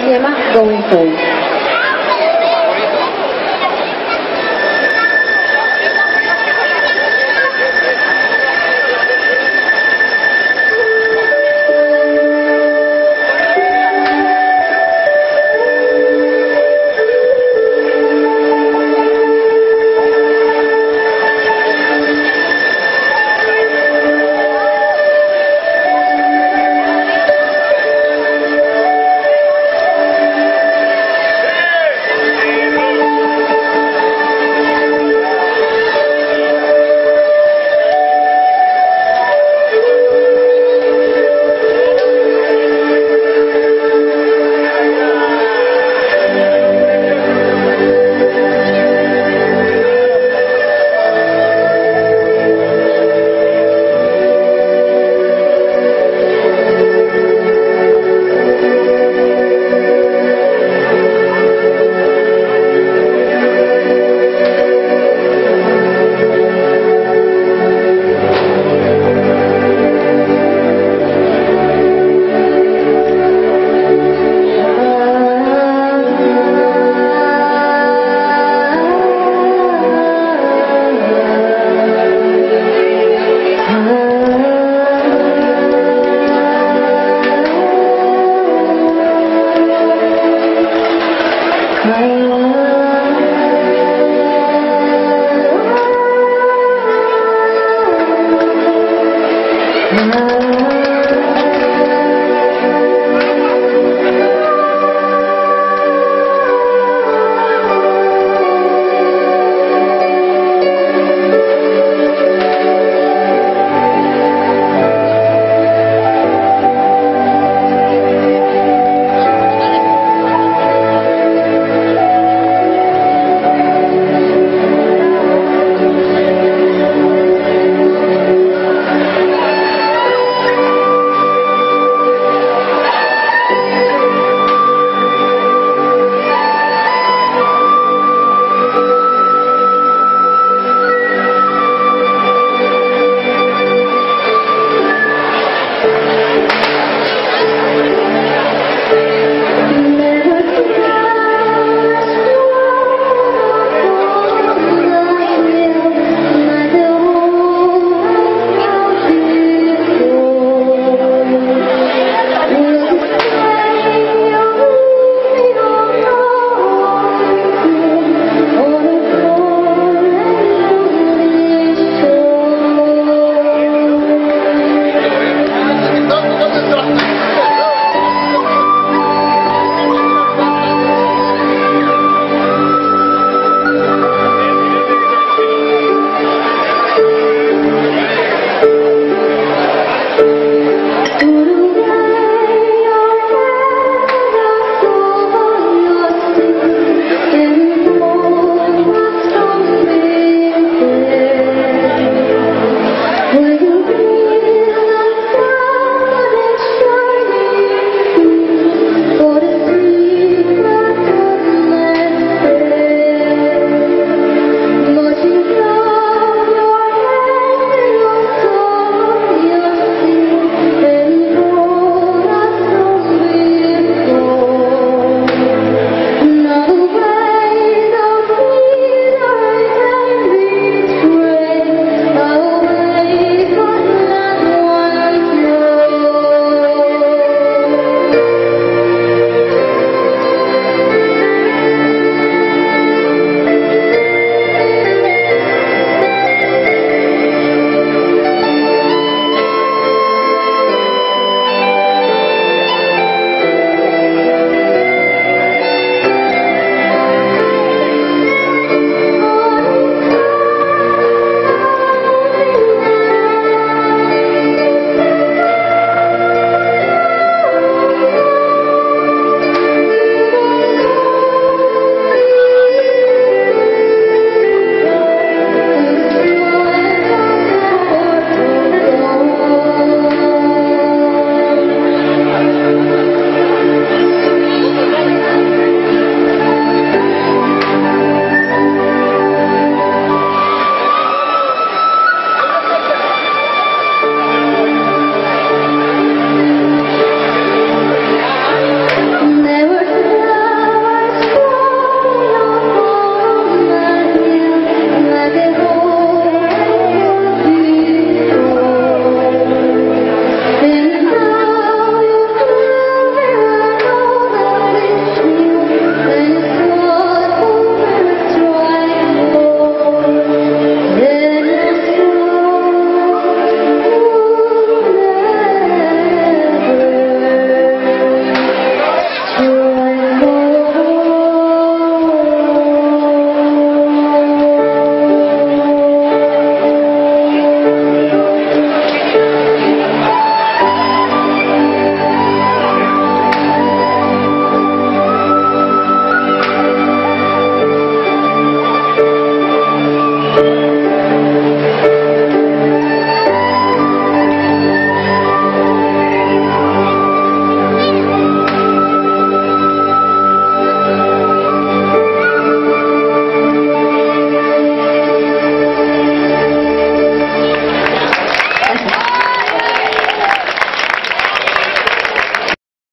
se Going Home.